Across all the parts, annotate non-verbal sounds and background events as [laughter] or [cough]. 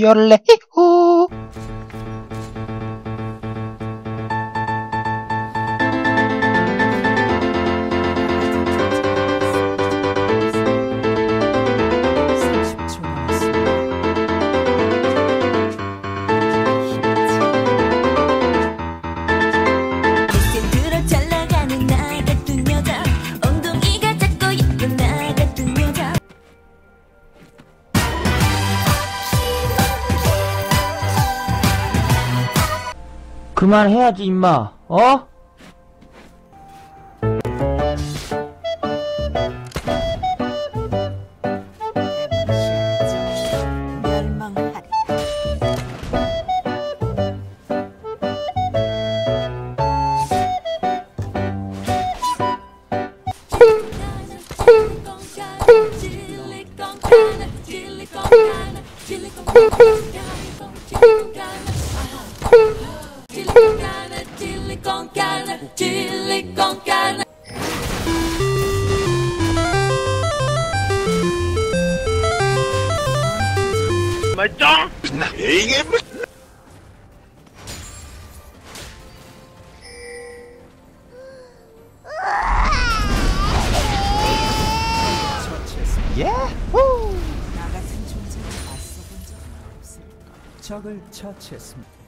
you're like [laughs] 그만해야지 임마 어? 예후 적을 처치했습니다.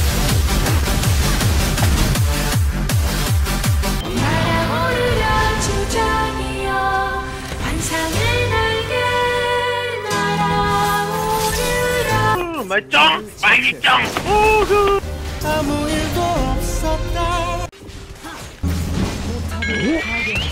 날아오르려 아무 일도 없었다. 개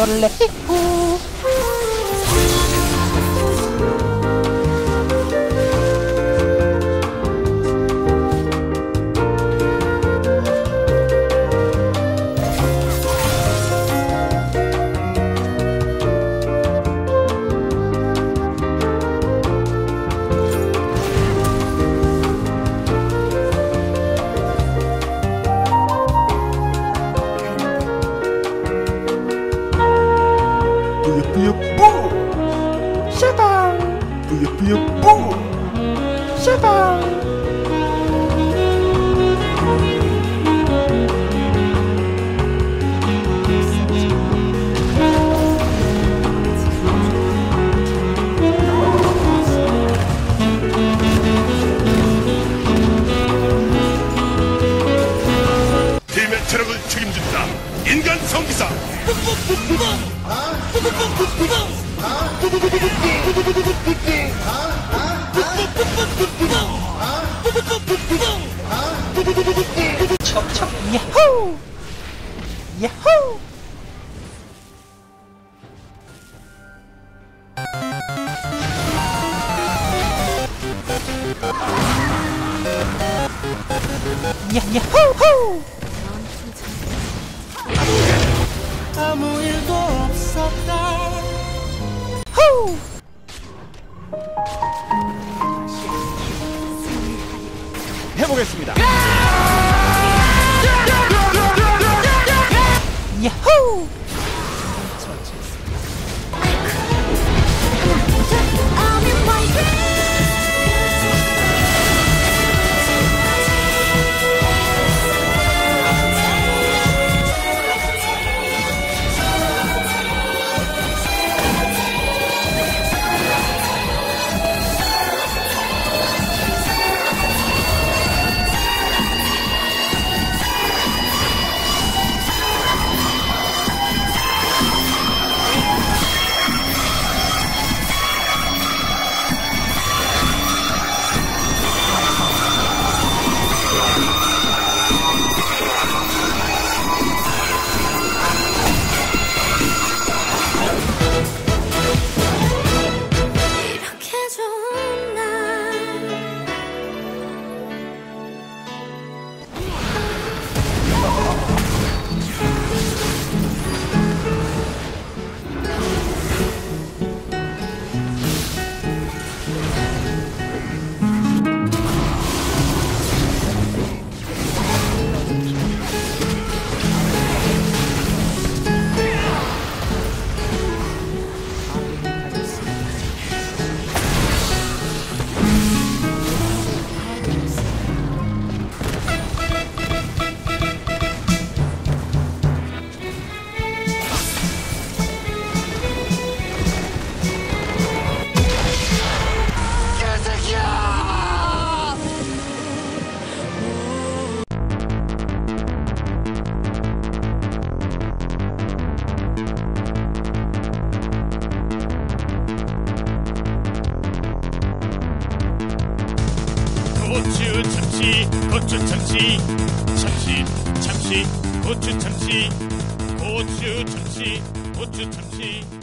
your leg. 책임진다. 인간 성기사. 척척 야호! 야호! 야야호호! 아무 일도 없었다. 해보겠습니다 야호 고추 참치 고추 참치 참치 참치 고추 참치 고추 참치 고추 참치